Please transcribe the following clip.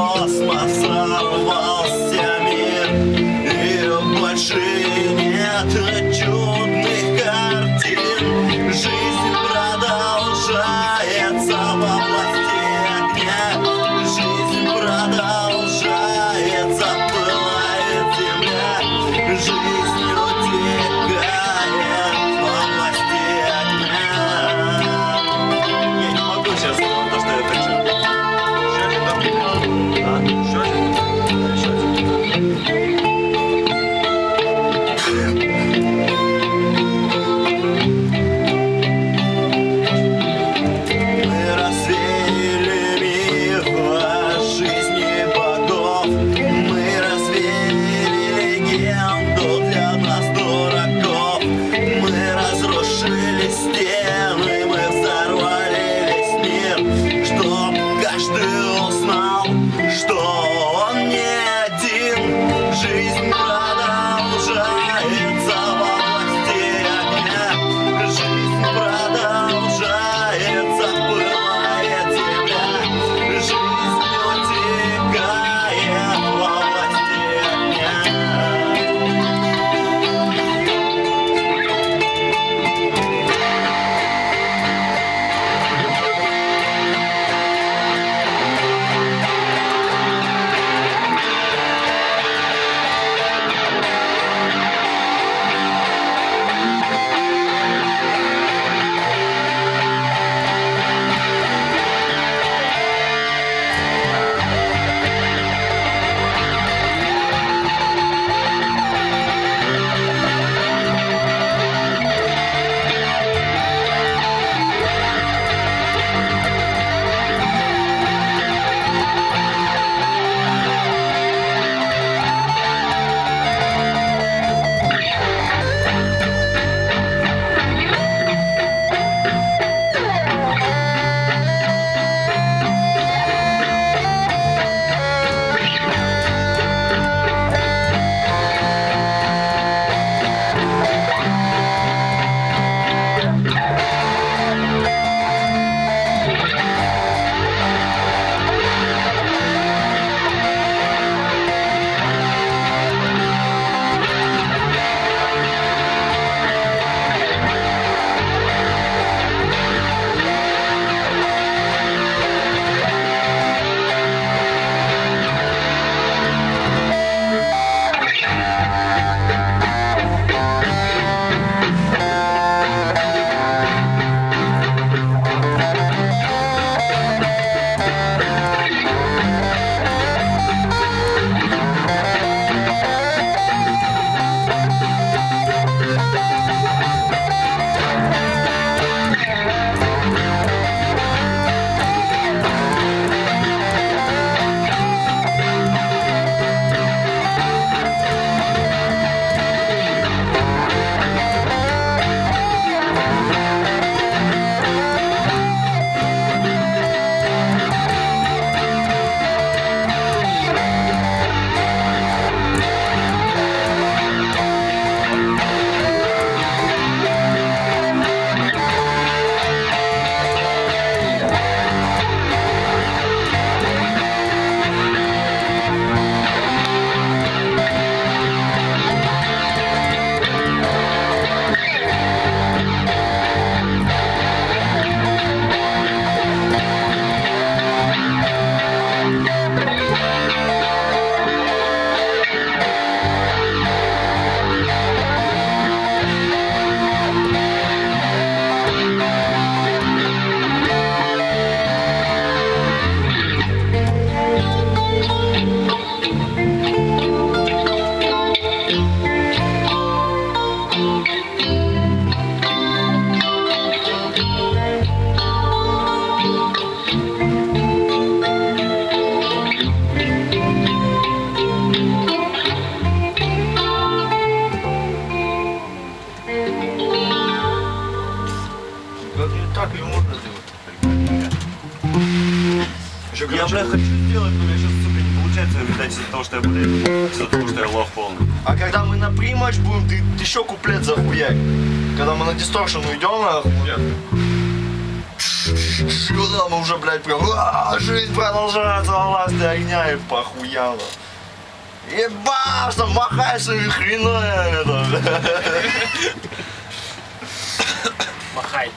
lost my Еще, я, бля, хочу сделать, но у меня сейчас, сука, не получается, видать, из-за того, что я, блядь, из-за того, что я лох полный. А когда мы на примач будем, ты, ты еще куплет захуярь. Когда мы на дисторшн уйдем, нахуй. Сюда мы уже, блядь, прям, «А, жизнь продолжается, власти огня и похуяло. Ебаш, там махай своими хренами, это. Махай.